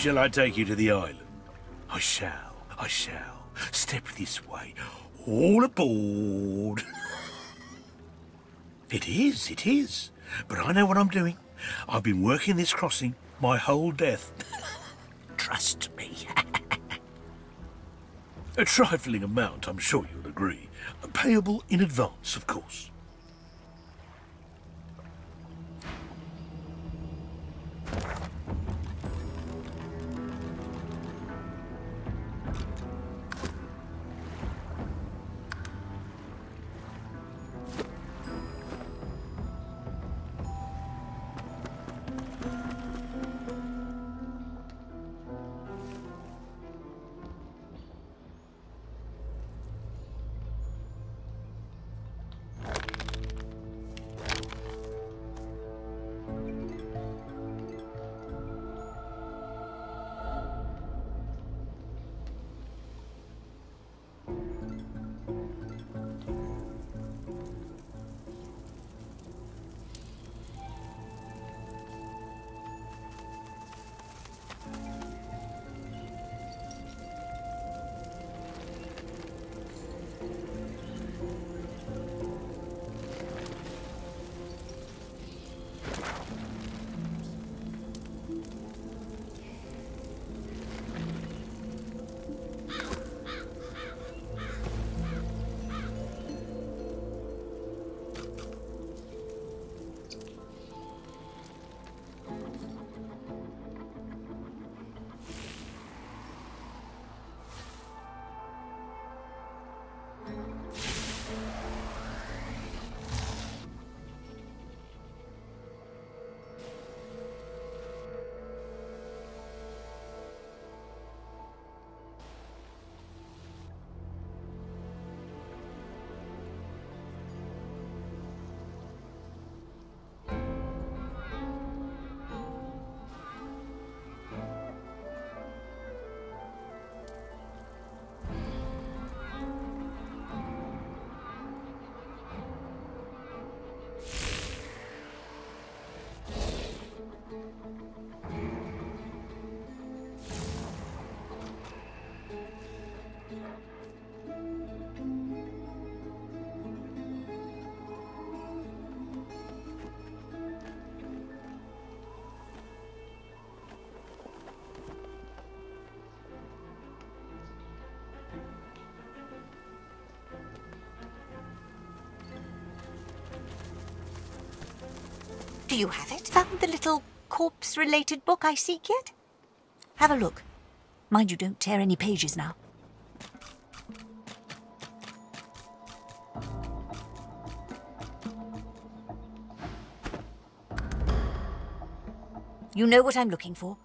Shall I take you to the island? I shall, I shall. Step this way. All aboard. it is, it is. But I know what I'm doing. I've been working this crossing my whole death. Trust me. A trifling amount, I'm sure you'll agree. Payable in advance, of course. Do you have it? Found the little corpse-related book I seek yet? Have a look. Mind you don't tear any pages now. You know what I'm looking for.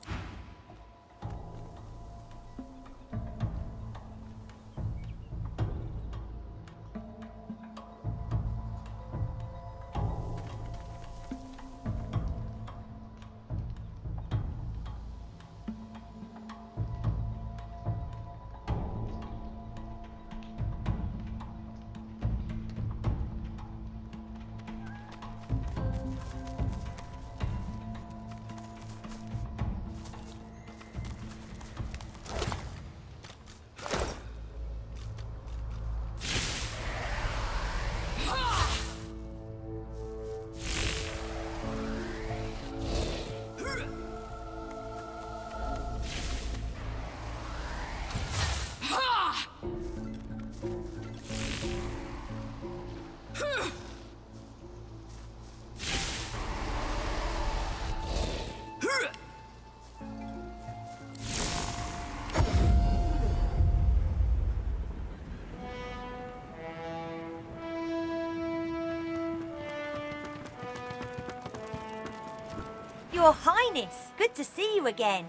To see you again.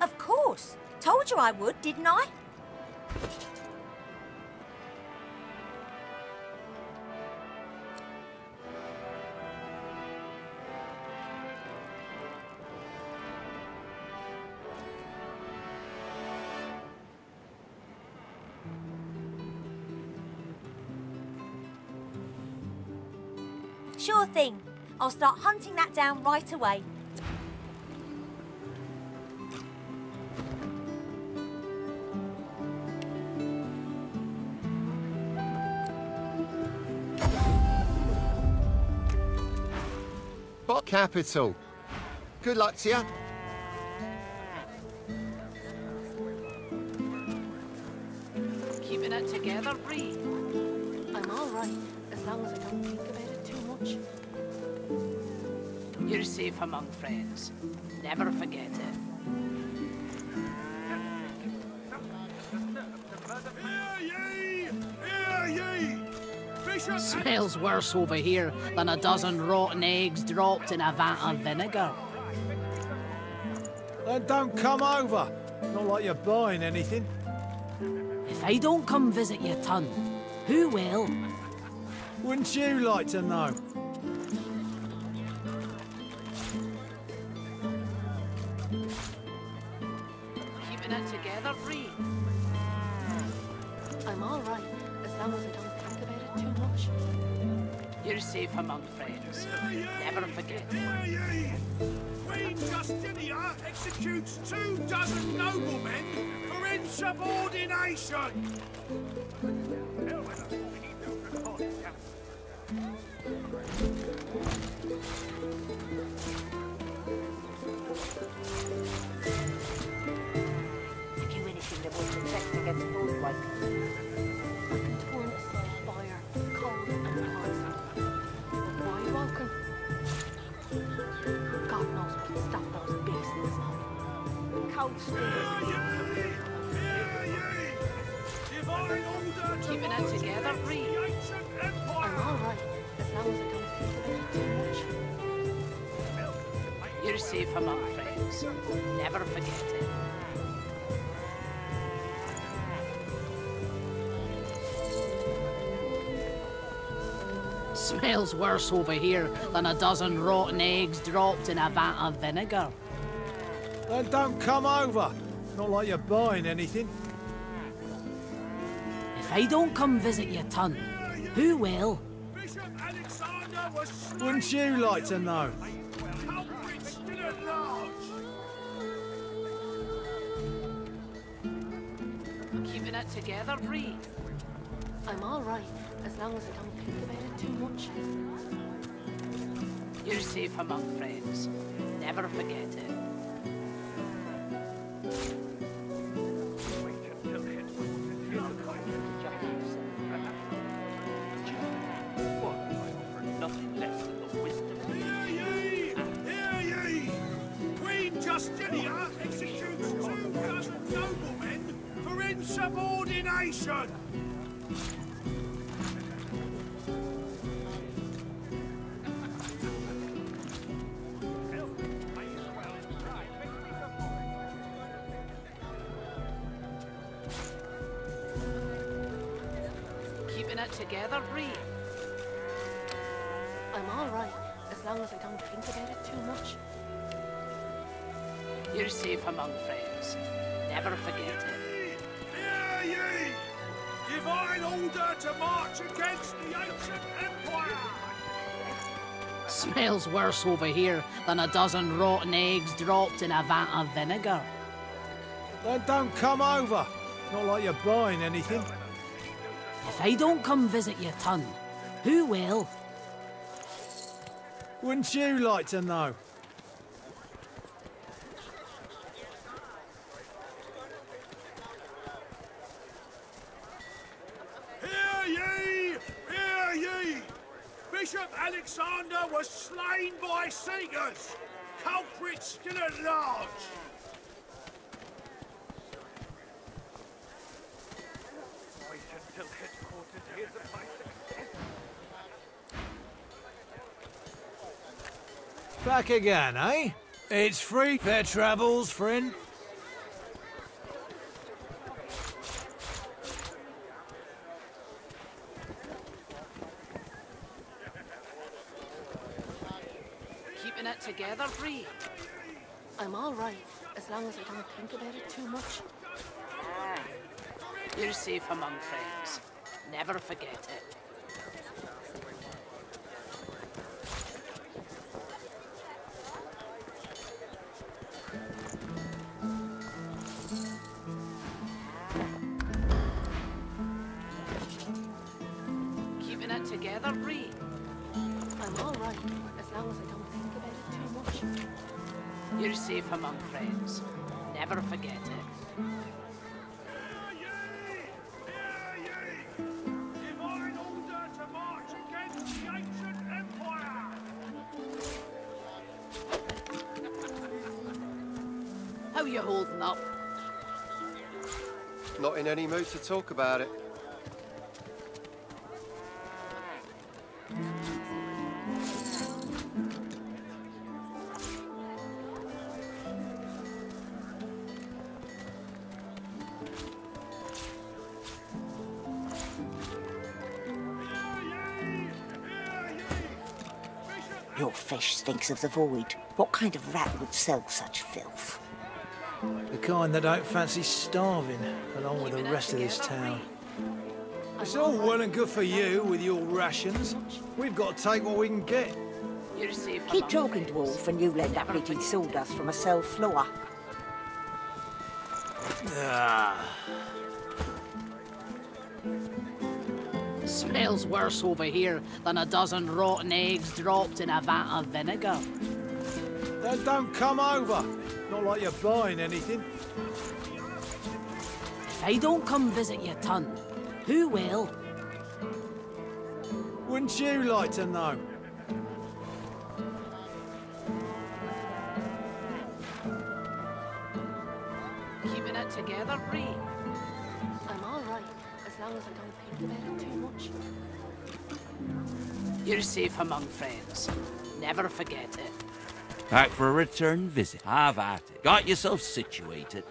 Of course. Told you I would, didn't I? Sure thing. I'll start hunting that down right away. What capital? Good luck to you. Keeping it together, Bree. I'm all right, as long as I don't think about it too much. You're safe among friends. Never forget it. Hear ye! Hear ye! Bishop Smells worse over here than a dozen rotten eggs dropped in a vat of vinegar. Then don't come over. Not like you're buying anything. If I don't come visit your ton, who will? Wouldn't you like to know? Executes two dozen noblemen for insubordination! Keeping it together, Bree. I'm oh, all right, as long as I don't think about it too much. You're safe among friends. Never forget it. Smells worse over here than a dozen rotten eggs dropped in a vat of vinegar. Then don't come over. Not like you're buying anything. If I don't come visit your ton, who will? Bishop Alexander was Wouldn't you like to know? culprits still! Keeping it together, Bree. I'm all right, as long as I don't think about it too much. You're safe among friends. Never forget it. Keeping it together, Bree. I'm all right, as long as I don't think about it too much. You're safe among friends. Never forget it. Hear ye! Divine order to march against the ancient empire! Smells worse over here than a dozen rotten eggs dropped in a vat of vinegar. Then don't come over. Not like you're buying anything. If I don't come visit your ton, who will? Wouldn't you like to know? Hear ye! Hear ye! Bishop Alexander was slain by Seekers! Culprits still at large! Back again, eh? It's free fair travels, friend. Keeping it together, Bree? I'm all right, as long as I don't think about it too much. You're safe among friends. Never forget it. Safe among friends. Never forget it. Divine order to march against the ancient empire! How you holding up? Not in any mood to talk about it. Fish stinks of the void. What kind of rat would sell such filth? The kind that don't fancy starving, along with the rest of this town. It's I'm all right, well and good for you with your rations. We've got to take what we can get. You're Keep talking, friends. dwarf, and you'll end up eating sawdust from a cell floor. Ah, Smells worse over here than a dozen rotten eggs dropped in a vat of vinegar. then don't come over. Not like you're buying anything. If I don't come visit your ton, who will? Wouldn't you like to know? Keeping it together, Bree? I'm all right, as long as I don't think about it You're safe among friends. Never forget it. Back for a return visit. Have at it. Got yourself situated.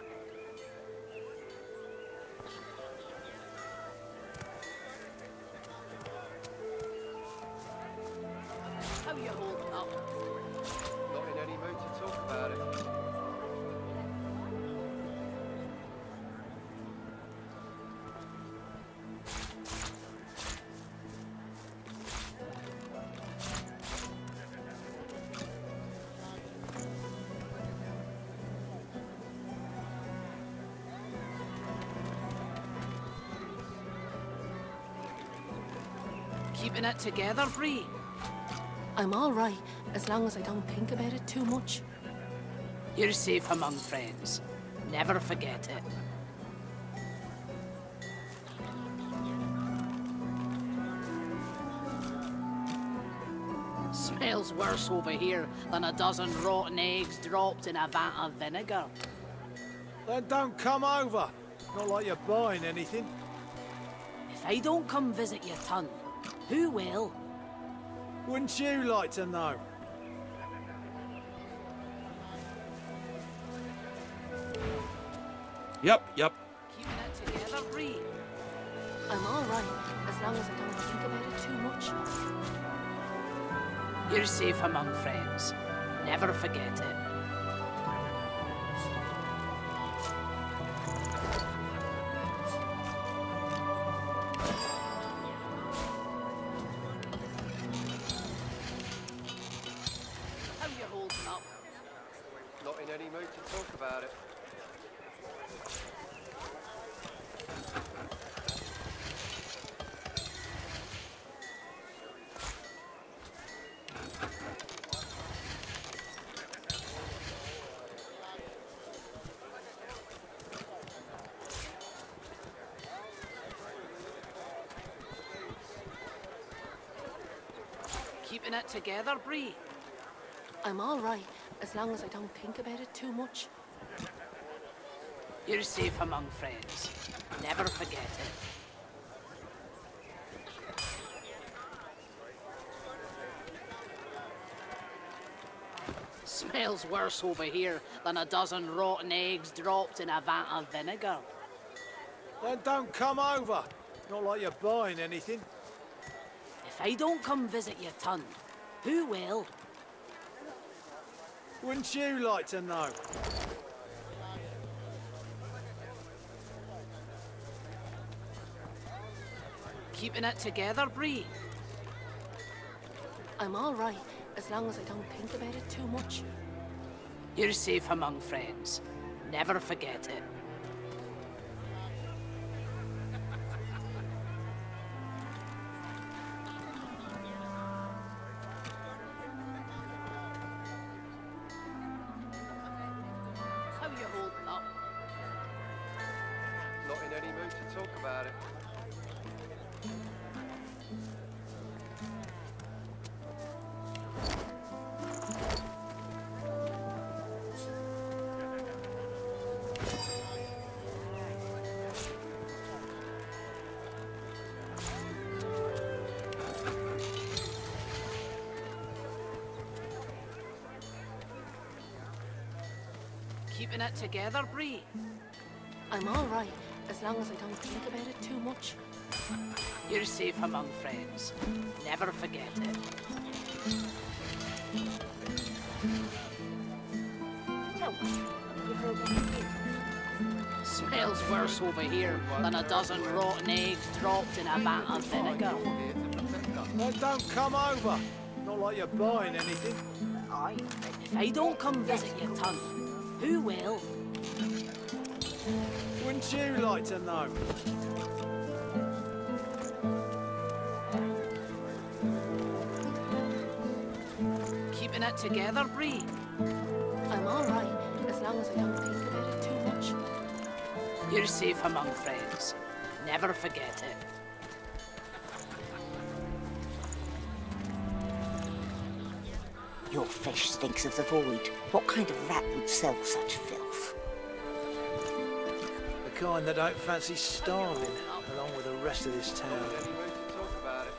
Keeping it together, Bree? I'm all right, as long as I don't think about it too much. You're safe among friends. Never forget it. Smells worse over here than a dozen rotten eggs dropped in a vat of vinegar. Then don't come over. Not like you're buying anything. If I don't come visit your ton, who will? Wouldn't you like to know? Yep, yep. Keeping it together, Bree? I'm all right, as long as I don't think about it too much. You're safe among friends. Never forget it. Keeping it together, Bree? I'm all right, as long as I don't think about it too much. You're safe among friends. Never forget it. Smells worse over here than a dozen rotten eggs dropped in a vat of vinegar. Then don't come over. Not like you're buying anything. If I don't come visit your ton, who will? Wouldn't you like to know? Keeping it together, Bree? I'm all right, as long as I don't think about it too much. You're safe among friends. Never forget it. Talk about it. Keeping it together, Bree? I'm all right, as long as I don't think about it too much. You're safe among friends. Never forget it. Smells worse over here than a dozen rotten eggs dropped in a vat of vinegar. Then don't come over. Not like you're buying anything. If I don't come visit your ton, who will? Wouldn't you like to know? Keeping it together, Bree? I'm all right, as long as I don't think about it too much. You're safe among friends. Never forget it. Your fish stinks of the void. What kind of rat would sell such filth? The kind that don't fancy starving, along with the rest of this town. any mood to talk about it.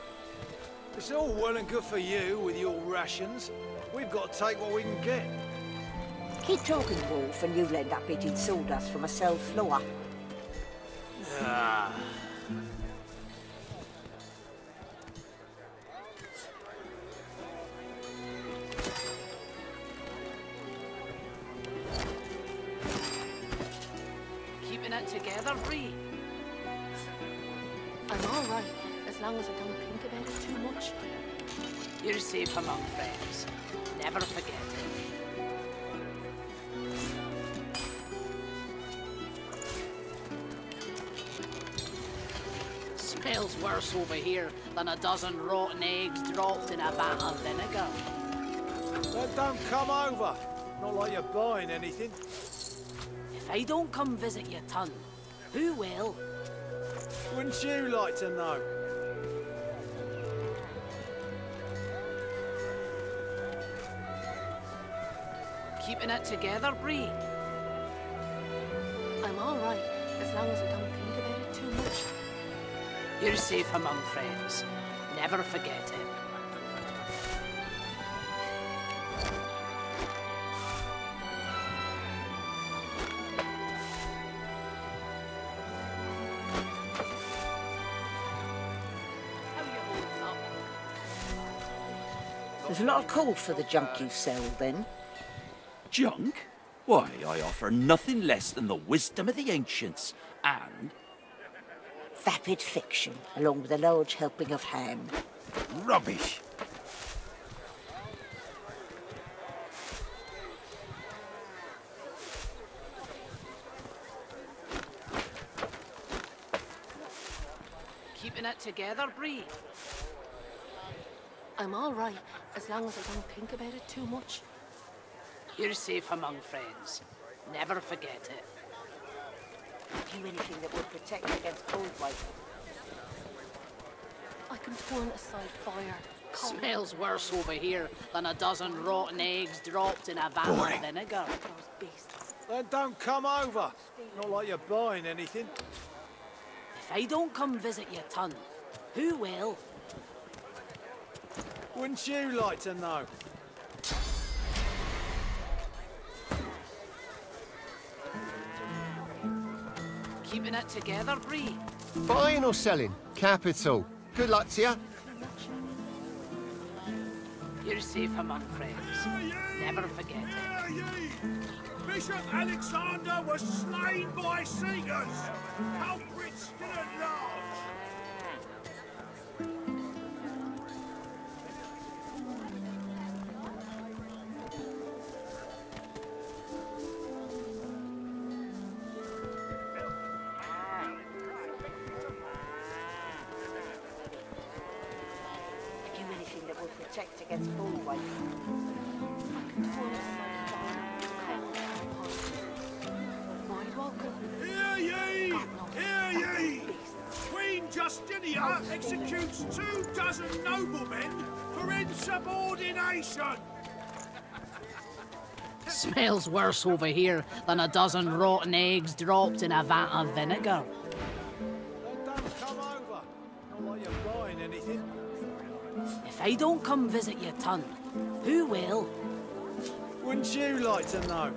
It's all well and good for you with your rations. We've got to take what we can get. Keep talking, dwarf, and you'll end up eating sawdust from a cell floor. Ah. It together, Bree? I'm all right, as long as I don't think about it too much. You're safe among friends. Never forget it. Smells worse over here than a dozen rotten eggs dropped in a vat of vinegar. Then don't come over. Not like you're buying anything. If I don't come visit your ton, who will? Wouldn't you like to know? Keeping it together, Bree? I'm all right, as long as I don't think about it too much. You're safe among friends. Never forget it. There's a lot call for the junk you sell, then. Junk? Why, I offer nothing less than the wisdom of the ancients and Vapid fiction, along with a large helping of ham. rubbish. Keeping it together, Bree? I'm all right, as long as I don't think about it too much. You're safe among friends. Never forget it. Have you anything that would protect against cold weight? I can turn aside fire. cold, Smells worse over here than a dozen rotten eggs dropped in a vat Boring. of vinegar. those beasts. Then don't come over. Not like you're buying anything. If I don't come visit your ton, who will? Wouldn't you like to know? Keeping it together, Bree. Buying or selling? Capital. Good luck to you. You're safe among friends. Never forget it. Bishop Alexander was slain by seekers. How worse over here than a dozen rotten eggs dropped in a vat of vinegar. If I don't come visit your ton, who will? Wouldn't you like to know?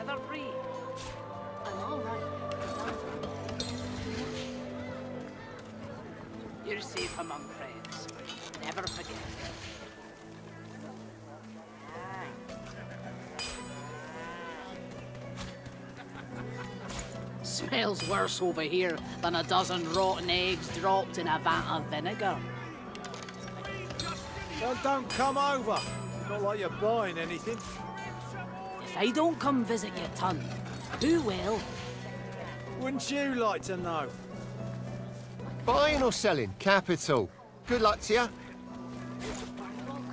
Think about it too much. You're safe among friends. Never forget. Smells worse over here than a dozen rotten eggs dropped in a vat of vinegar. Don't, don't come over. Not like you're buying anything. If I don't come visit your ton, who will? Wouldn't you like to know? Buying or selling? Capital. Good luck to you. Mind welcome.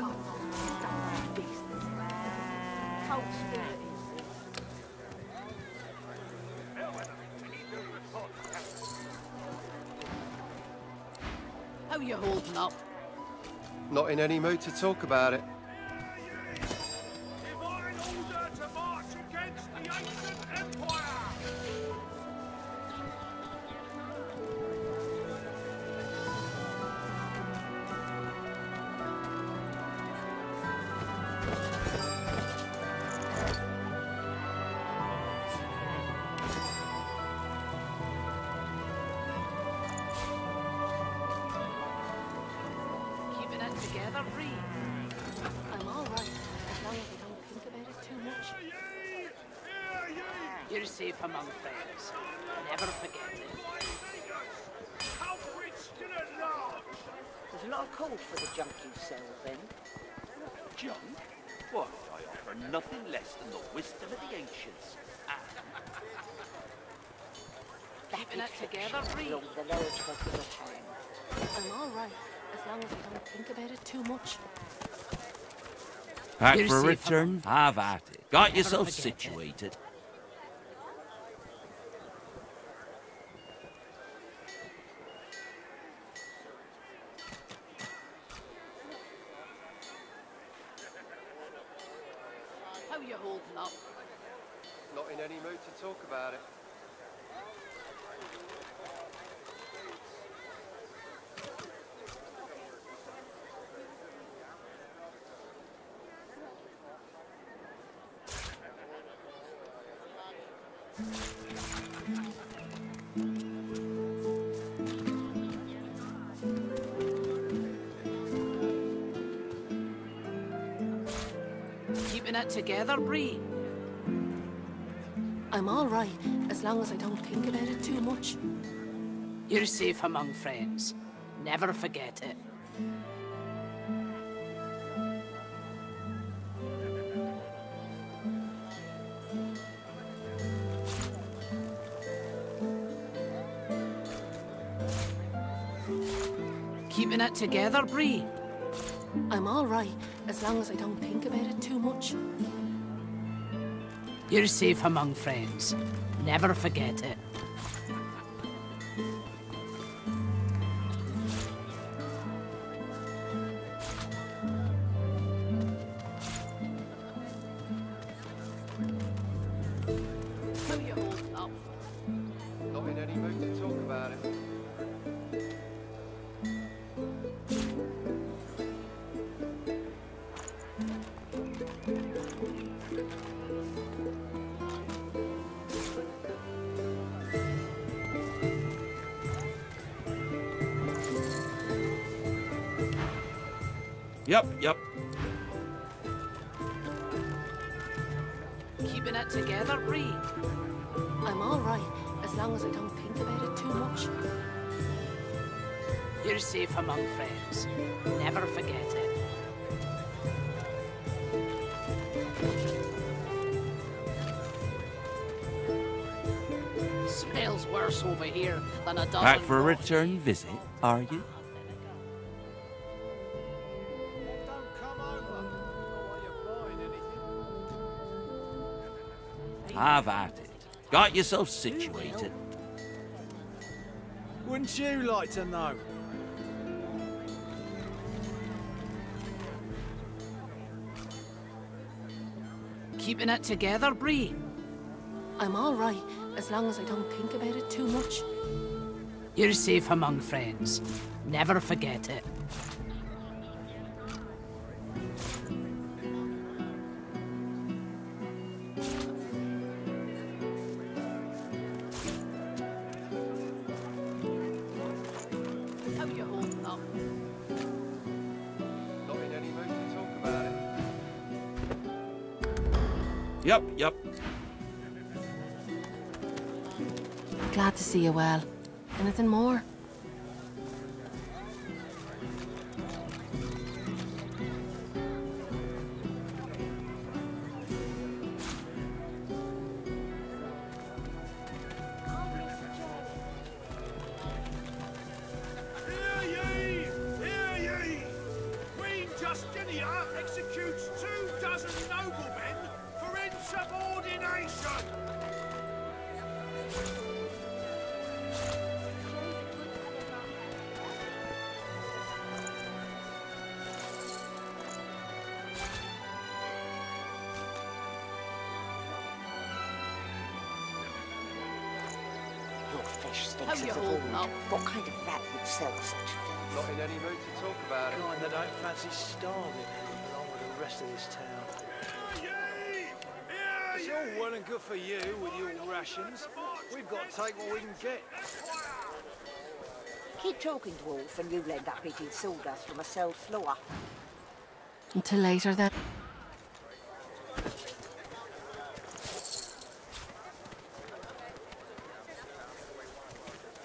God knows these damn beasts. How spirit. How you holding up? Not in any mood to talk about it. Back You're for a return? Have at it. Got yourself situated. How you holding up? Not in any mood to talk about it. Keeping it together, Bree. I'm all right, as long as I don't think about it too much. You're safe among friends. Never forget it. Keeping it together, Bree? I'm all right, as long as I don't think about it too much. You're safe among friends. Never forget it. Worse over here than a dozen. Back for a return visit, are you? Don't come over. Not like you're buying anything. Have at it. Got yourself situated. Wouldn't you like to know? Keeping it together, Bree? I'm all right, as long as I don't think about it too much. You're safe among friends. Never forget it. See you well. Anything more? All well and good for you with your rations. We've got to take what we can get. Keep talking, dwarf, and you'll end up eating sawdust from a cell floor. Until later then.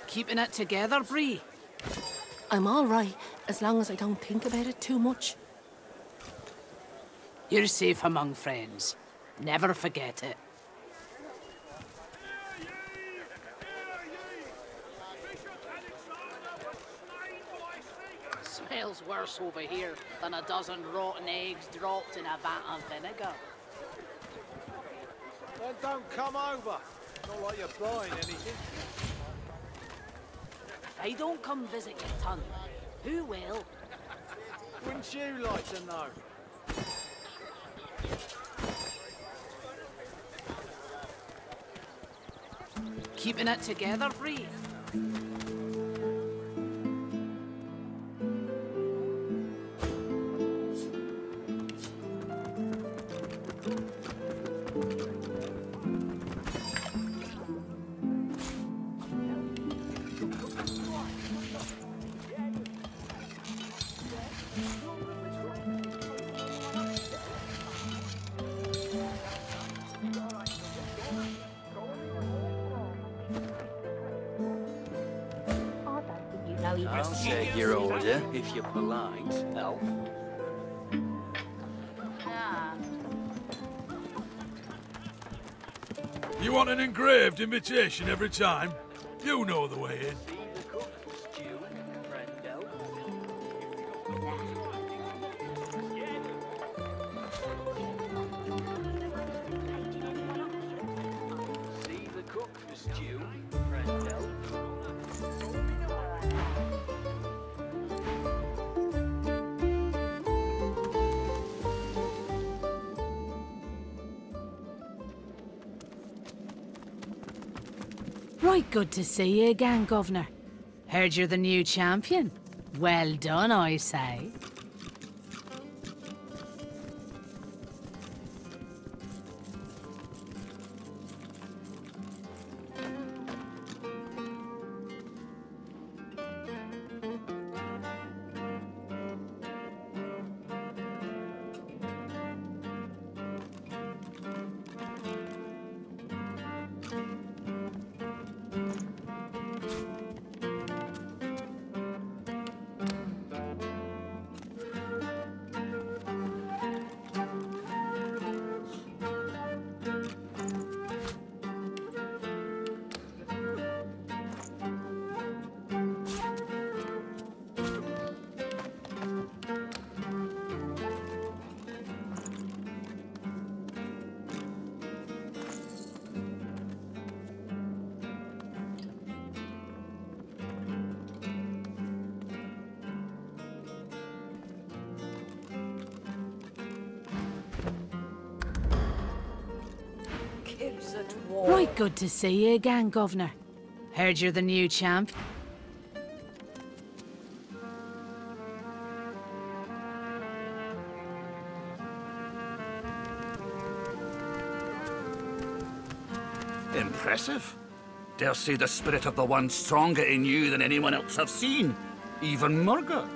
Keeping it together, Bree? I'm all right, as long as I don't think about it too much. You're safe among friends. Never forget it. Smells worse over here than a dozen rotten eggs dropped in a vat of vinegar. Then don't come over. Not like you're buying anything. If I don't come visit your ton, who will? Wouldn't you like to know? Keeping it together, Bree? Invitation every time? Right good to see you again, Governor. Heard you're the new champion. Well done, I say. To see you again, Governor. Heard you're the new champ. Impressive. Dare say the spirit of the one stronger in you than anyone else I've seen. Even Murga.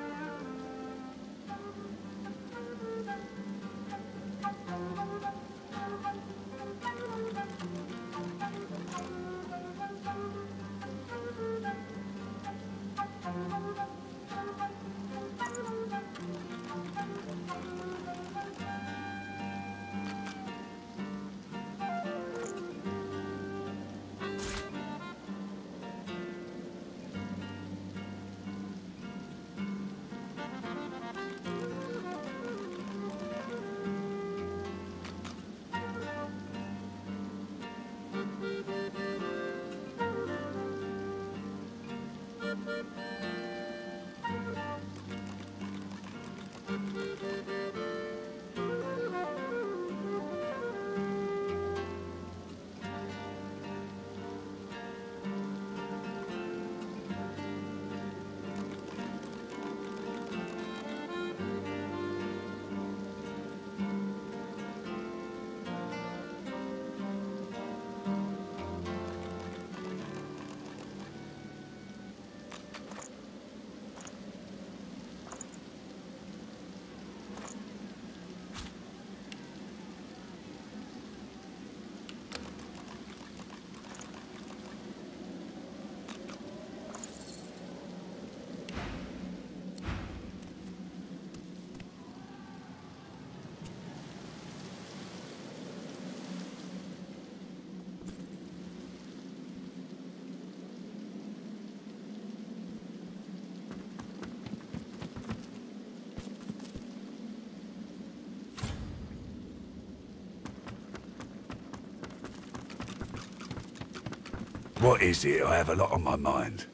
What is it? I have a lot on my mind.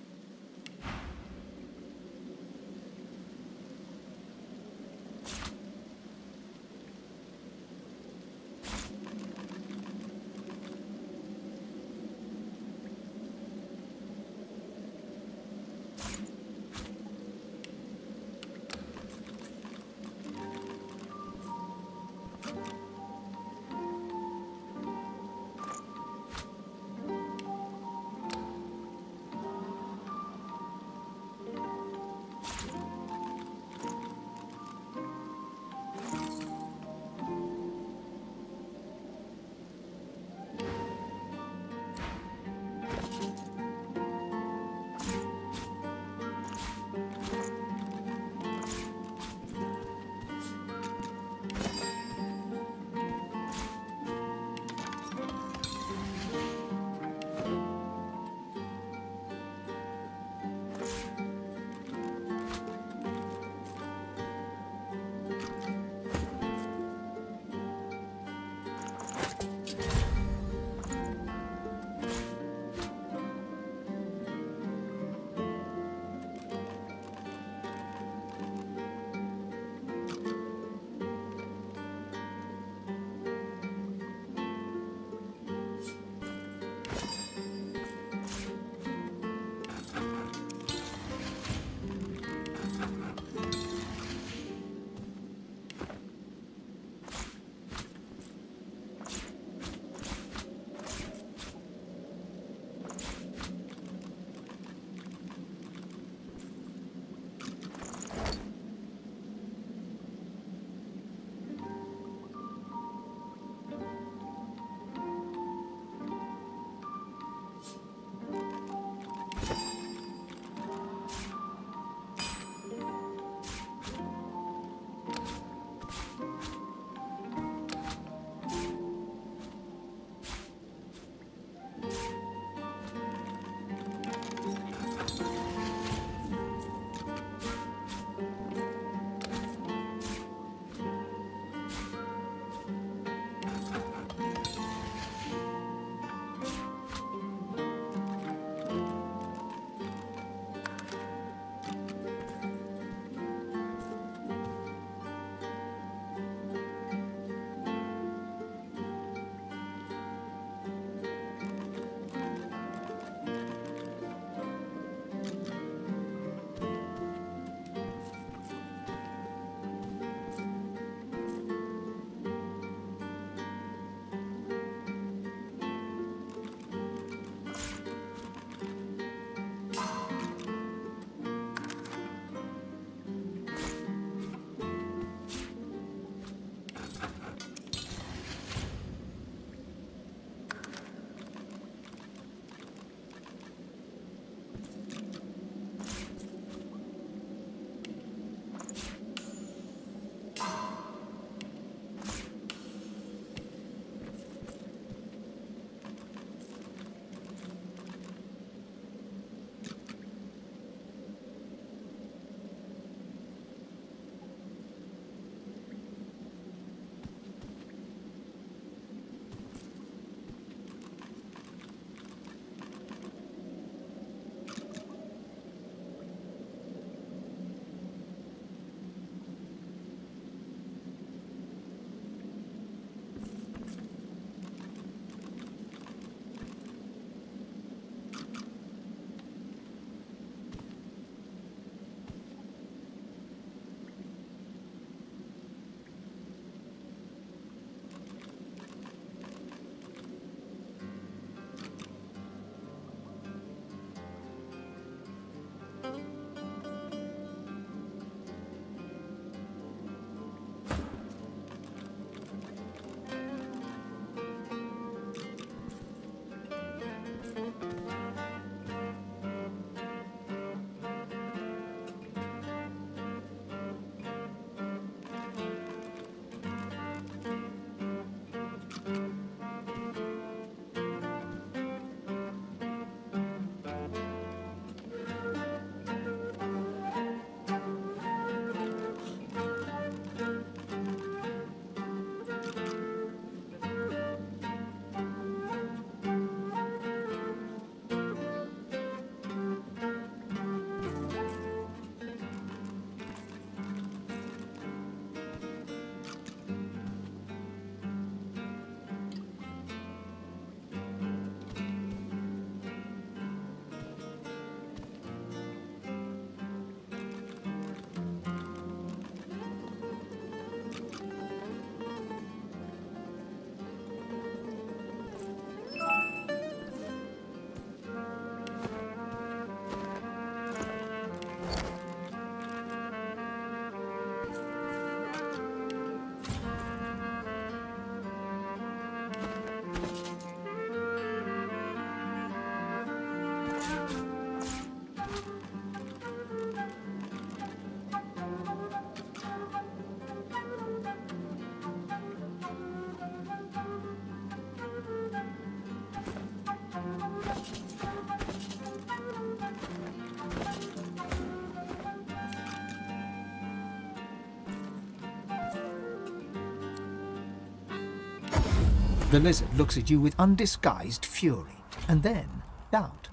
The lizard looks at you with undisguised fury, and then doubt.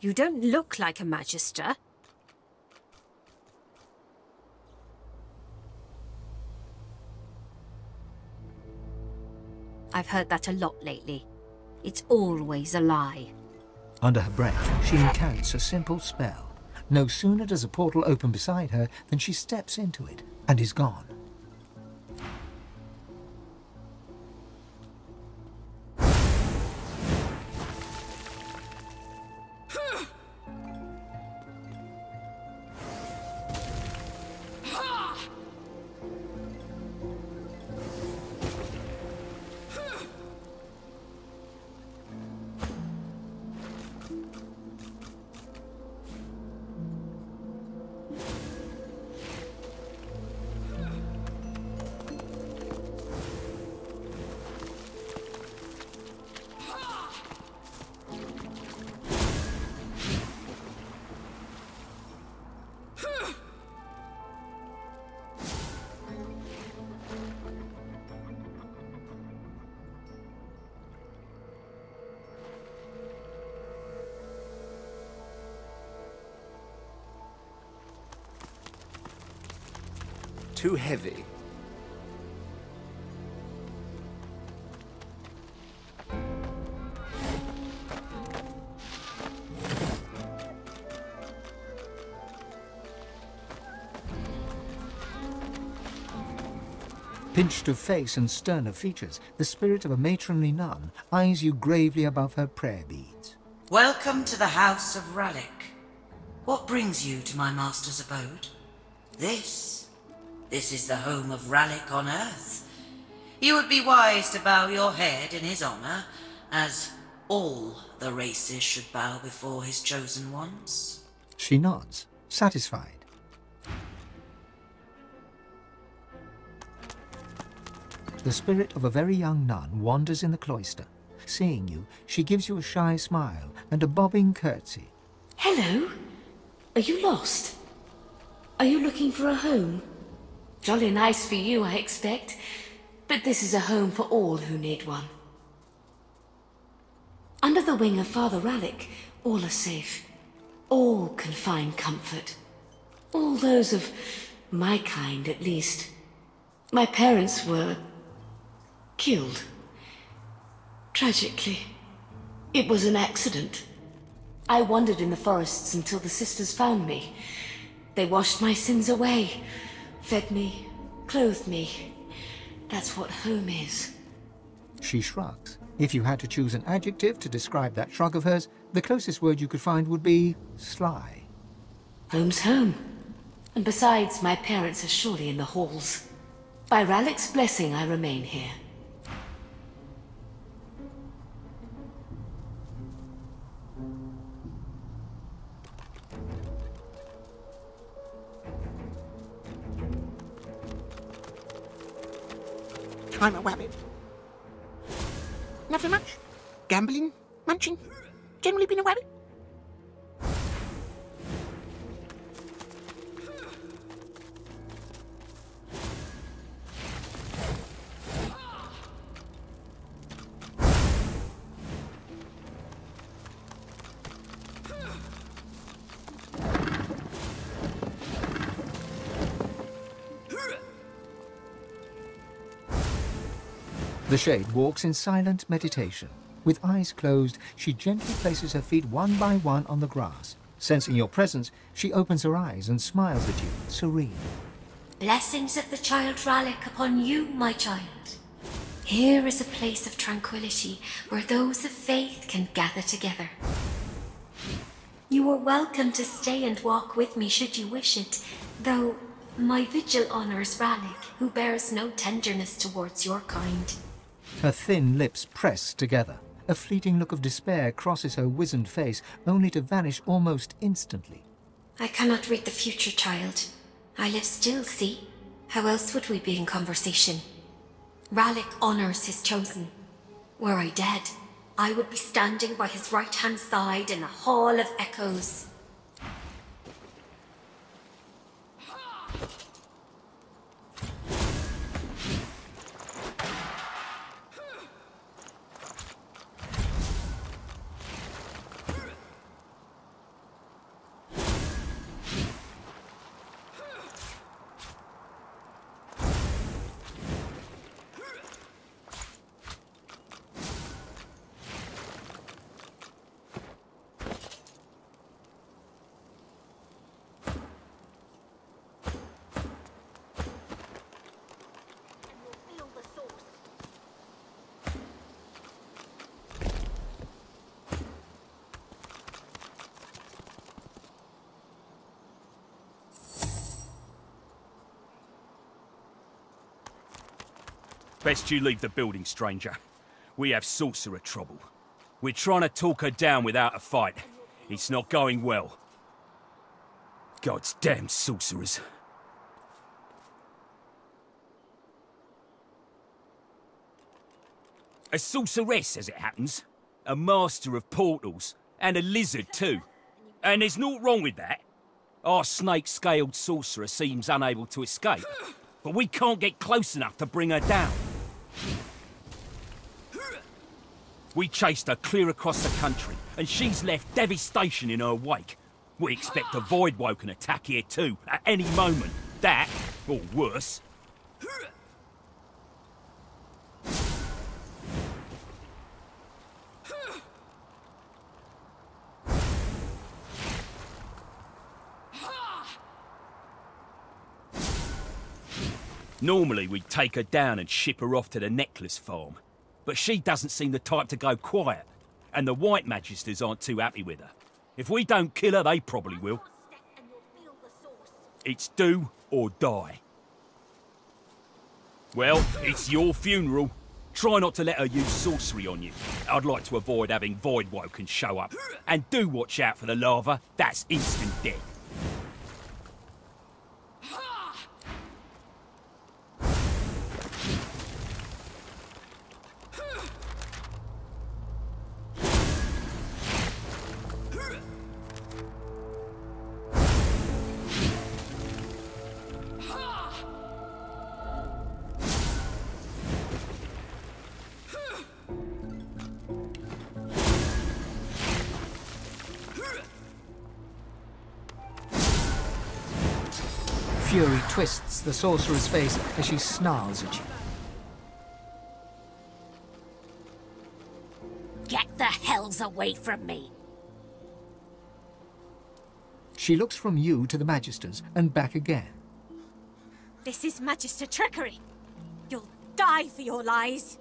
You don't look like a magister. I've heard that a lot lately. It's always a lie. Under her breath, she incants a simple spell. No sooner does a portal open beside her than she steps into it and is gone. Too heavy. Pinched of face and stern of features, the spirit of a matronly nun eyes you gravely above her prayer beads. Welcome to the House of Rhalic. What brings you to my master's abode? This. This is the home of Rhalic on Earth. You would be wise to bow your head in his honor, as all the races should bow before his chosen ones. She nods, satisfied. The spirit of a very young nun wanders in the cloister. Seeing you, she gives you a shy smile and a bobbing curtsy. Hello? Are you lost? Are you looking for a home? Jolly nice for you, I expect. But this is a home for all who need one. Under the wing of Father Rhalic, all are safe. All can find comfort. All those of my kind, at least. My parents were... killed. Tragically. It was an accident. I wandered in the forests until the sisters found me. They washed my sins away, fed me, clothed me. That's what home is. She shrugs. If you had to choose an adjective to describe that shrug of hers, the closest word you could find would be sly. Home's home. And besides, my parents are surely in the halls. By Rhalic's blessing, I remain here. I'm a wabbit. Nothing much. Gambling, munching. Generally been a wabbit. The Shade walks in silent meditation. With eyes closed, she gently places her feet one by one on the grass. Sensing your presence, she opens her eyes and smiles at you, serene. Blessings of the child Rhalic upon you, my child. Here is a place of tranquility where those of faith can gather together. You are welcome to stay and walk with me should you wish it, though my vigil honors Rhalic, who bears no tenderness towards your kind. Her thin lips press together. A fleeting look of despair crosses her wizened face, only to vanish almost instantly. I cannot read the future, child. I live still, see? How else would we be in conversation? Rhalic honors his chosen. Were I dead, I would be standing by his right-hand side in the Hall of Echoes. Best you leave the building, stranger. We have sorcerer trouble. We're trying to talk her down without a fight. It's not going well. God's damn sorcerers. A sorceress, as it happens. A master of portals. And a lizard, too. And there's naught wrong with that. Our snake-scaled sorcerer seems unable to escape. But we can't get close enough to bring her down. We chased her clear across the country, and she's left devastation in her wake. We expect a Voidwoken attack here too, at any moment. That, or worse. Normally we'd take her down and ship her off to the necklace farm. But she doesn't seem the type to go quiet, and the White Magisters aren't too happy with her. If we don't kill her, they probably will. It's do or die. Well, it's your funeral. Try not to let her use sorcery on you. I'd like to avoid having Voidwoken show up. And do watch out for the lava. That's instant death. Twists the sorcerer's face as she snarls at you. Get the hells away from me! She looks from you to the Magisters and back again. This is Magister trickery. You'll die for your lies.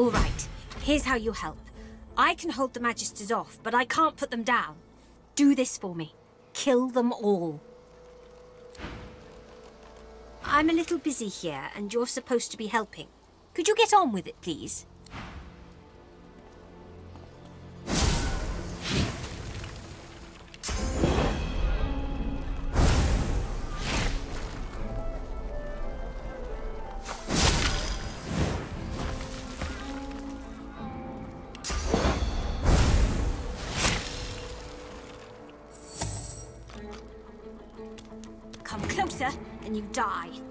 All right, here's how you help. I can hold the Magisters off, but I can't put them down. Do this for me. Kill them all. I'm a little busy here, and you're supposed to be helping. Could you get on with it, please? Die.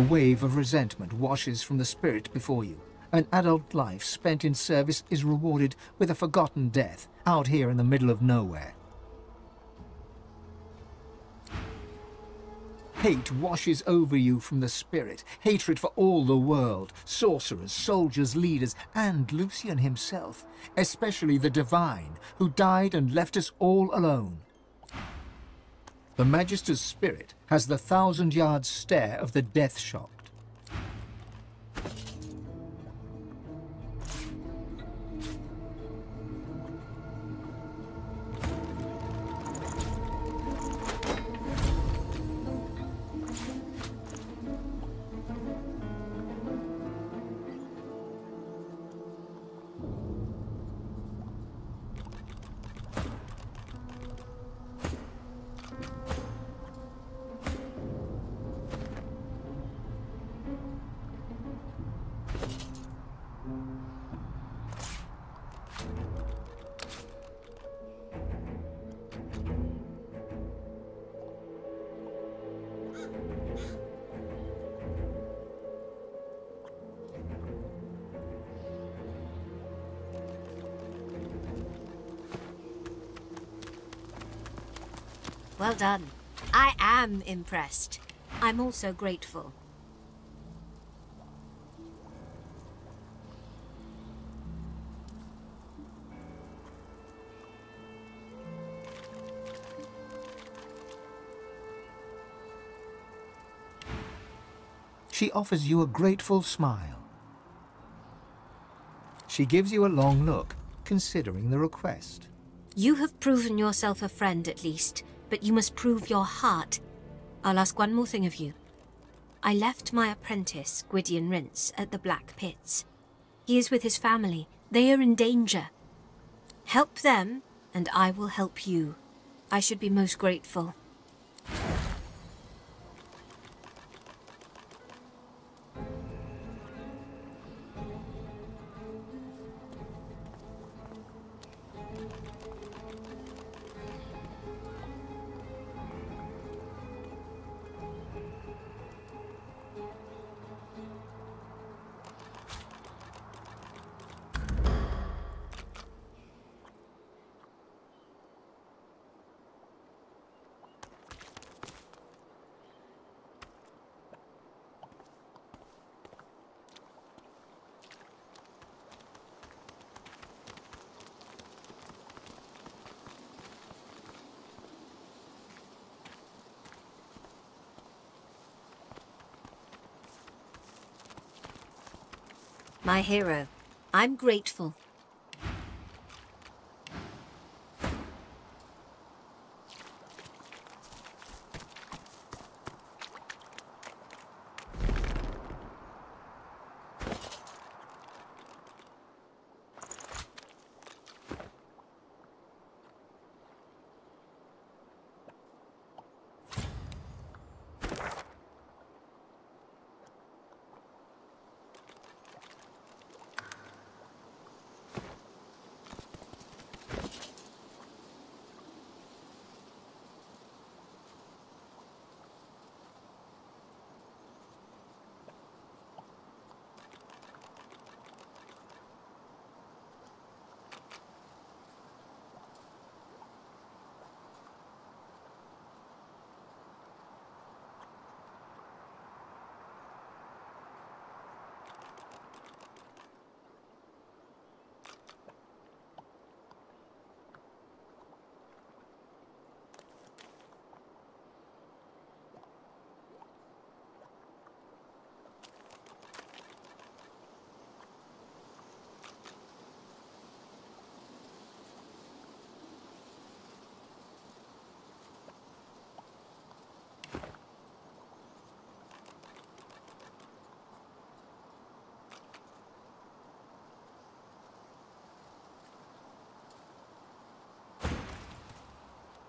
A wave of resentment washes from the spirit before you. An adult life spent in service is rewarded with a forgotten death out here in the middle of nowhere. Hate washes over you from the spirit, hatred for all the world, sorcerers, soldiers, leaders, and Lucian himself, especially the Divine, who died and left us all alone. The Magister's spirit has the thousand-yard stare of the death shocked. Well done. I am impressed. I'm also grateful. She offers you a grateful smile. She gives you a long look, considering the request. You have proven yourself a friend at least, but you must prove your heart. I'll ask one more thing of you. I left my apprentice, Gwydion Rince, at the Black Pits. He is with his family. They are in danger. Help them, and I will help you. I should be most grateful. My hero. I'm grateful.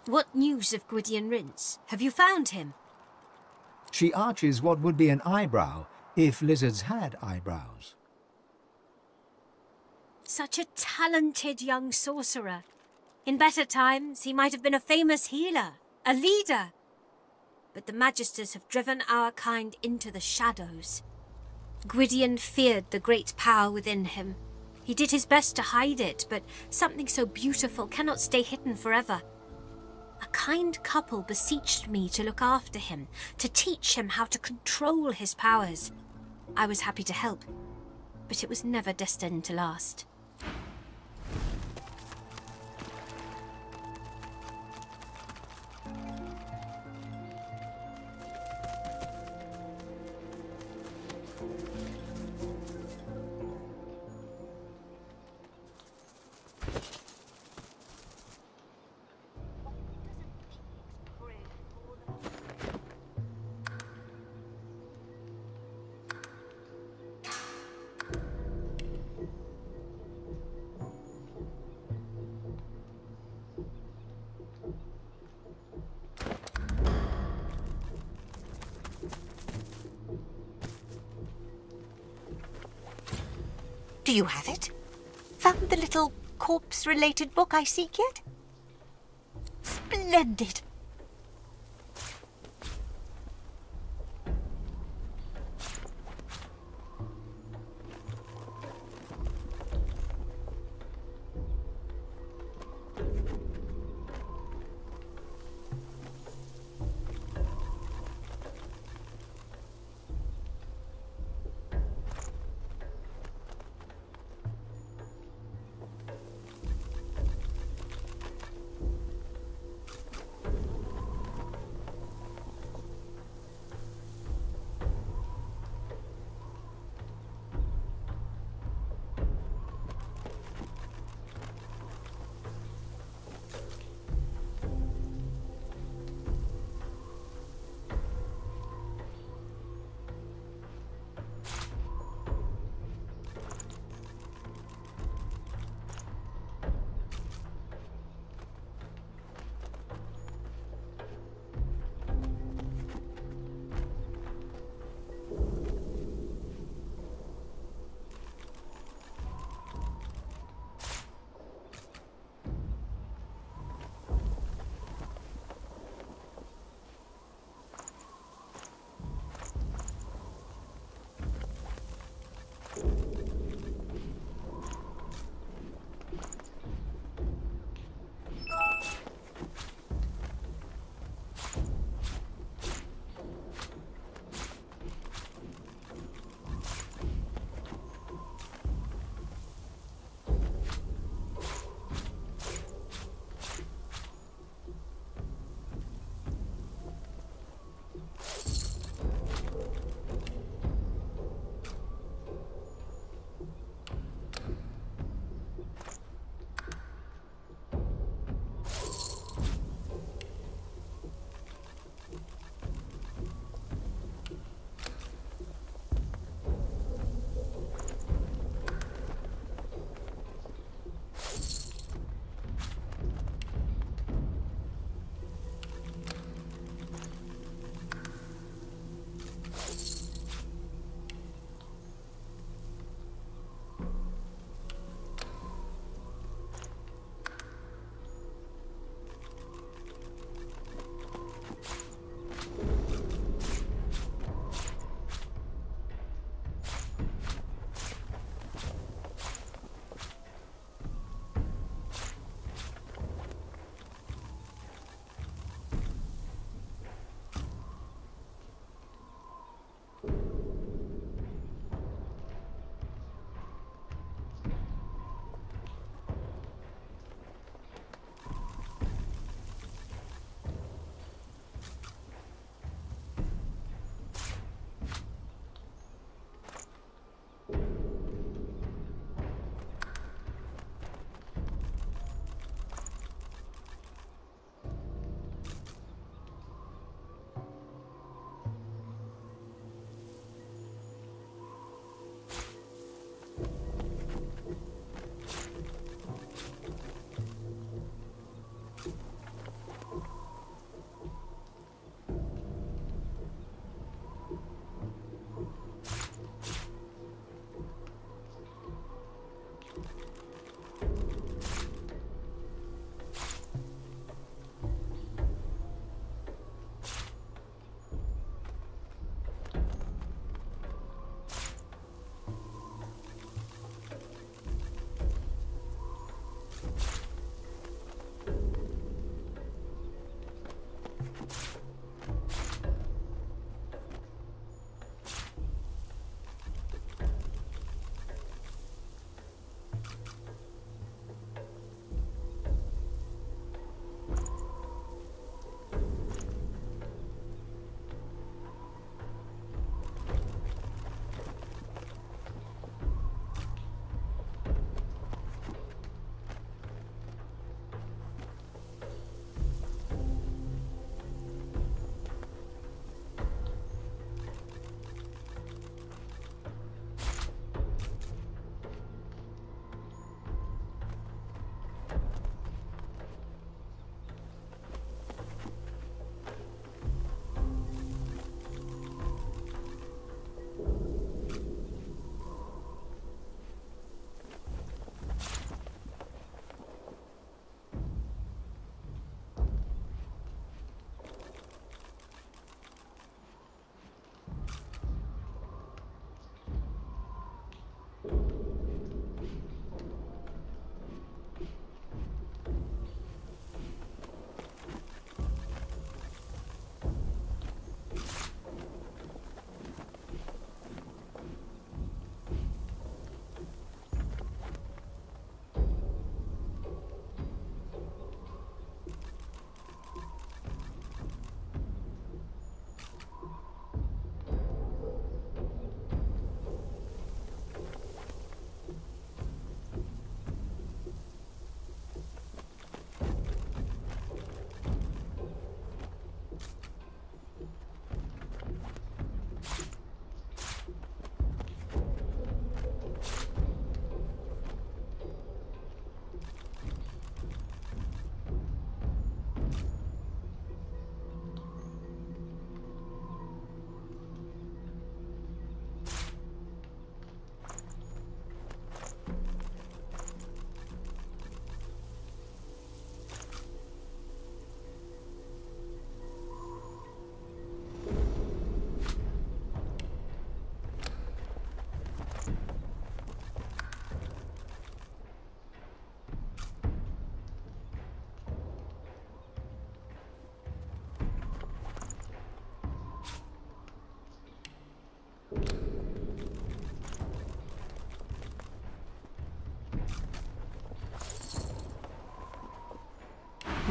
What news of Gwydion Rince? Have you found him? She arches what would be an eyebrow if lizards had eyebrows. Such a talented young sorcerer. In better times, he might have been a famous healer, a leader. but the Magisters have driven our kind into the shadows. Gwydion feared the great power within him. He did his best to hide it, but something so beautiful cannot stay hidden forever. A kind couple beseeched me to look after him, to teach him how to control his powers. I was happy to help, but it was never destined to last. Do you have it? Found the little corpse-related book I seek yet? Splendid!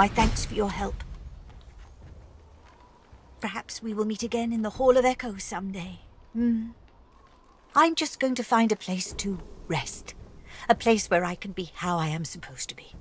My thanks for your help. Perhaps we will meet again in the Hall of Echoes someday. Hmm. I'm just going to find a place to rest. A place where I can be how I am supposed to be.